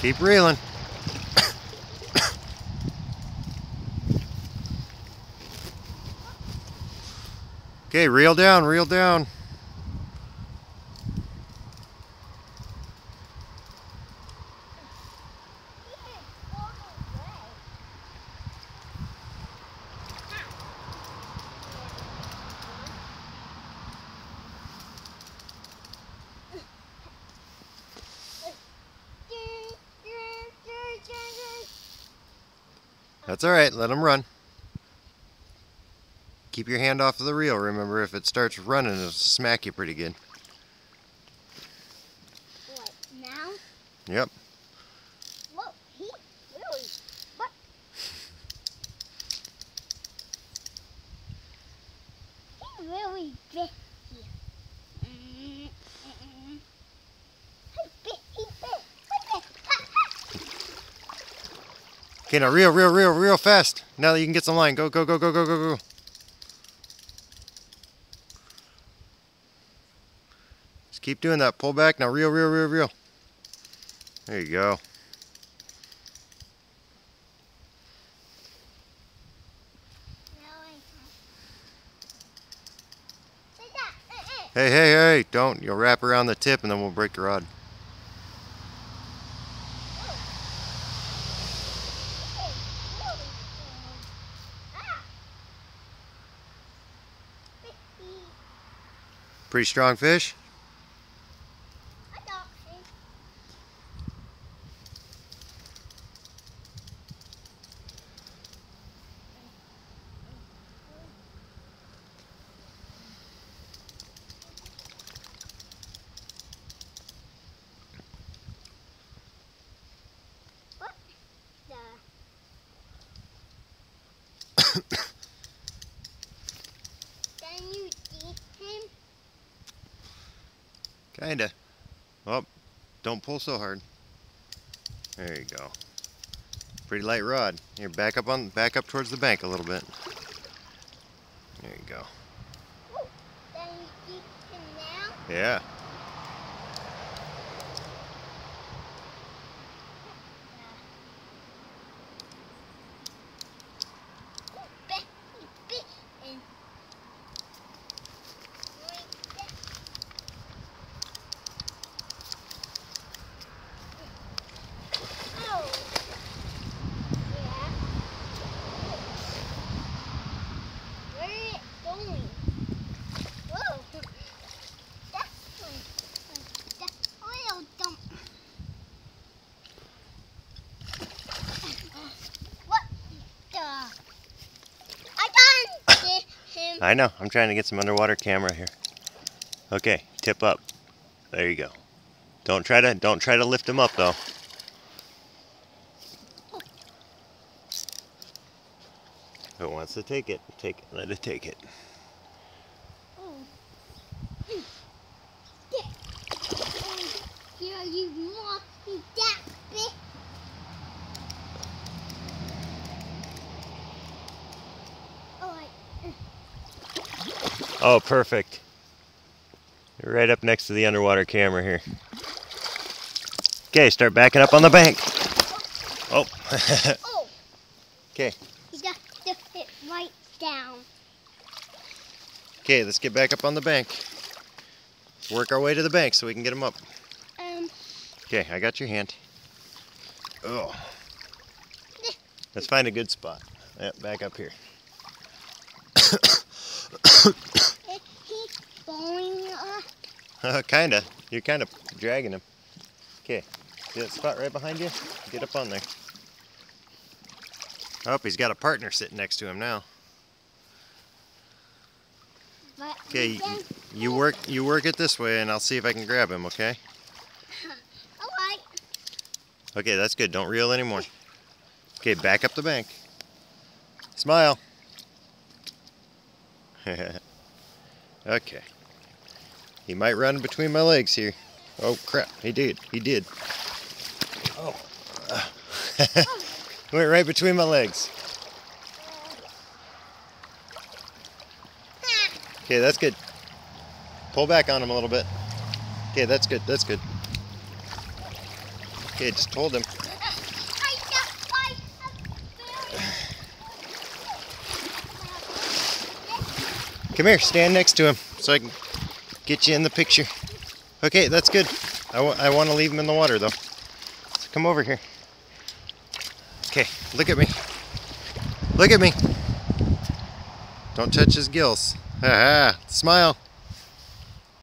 Keep reeling. okay, reel down, reel down. That's alright, let him run. Keep your hand off of the reel, remember if it starts running it'll smack you pretty good. What, now? Yep. Whoa, he really, what? He really bit you. Mm, mm, mm. He bit, he bit, he bit. Ha, ha. Okay, now reel, reel, reel, reel fast. Now that you can get some line. Go, go, go, go, go, go, go. Just keep doing that. Pull back. Now reel, reel, reel, reel. There you go. Now I have- Say that. Hey, hey, hey. Don't. You'll wrap around the tip and then we'll break the rod. Hey, really good. Ah. Bitty. Pretty strong fish. I got him. What the? Can you eat him? Kinda. Oh, don't pull so hard. There you go. Pretty light rod. Here, back up on, back up towards the bank a little bit. There you go. Ooh, can you eat now? Yeah. Ooh, bit, bit, and Oh. Yeah. Where is it going? Whoa. That's like the oil dump. What the? I got him. I know. I'm trying to get some underwater camera here. Okay, tip up. There you go. Don't try to don't try to lift him up though. If it wants to take it, take it. Let it take it. Yeah, you want me that big? Oh, I, Oh, perfect. You're right up next to the underwater camera here. Okay, start backing up on the bank. Oh. oh, okay. you got to fit right down. Okay, let's get back up on the bank. Let's Work our way to the bank so we can get him up. Um, Okay, I got your hand. Oh. Let's find a good spot. Yep, back up here. going up? Uh, kinda. You're kind of dragging him. Okay. See that spot right behind you? Get up on there. Oh, he's got a partner sitting next to him now. Okay, You work you work it this way and I'll see if I can grab him, okay? All right. Okay, that's good. Don't reel anymore. Okay, back up the bank. Smile. okay. He might run between my legs here. Oh crap, he did. He did. Oh. Went right between my legs. Okay, that's good. Pull back on him a little bit. Okay, that's good. That's good. Okay, just hold him. Come here, stand next to him so I can get you in the picture. Okay, that's good. I, I want to leave him in the water though. So come over here. Okay, look at me. Look at me. Don't touch his gills. Ha ha. Smile.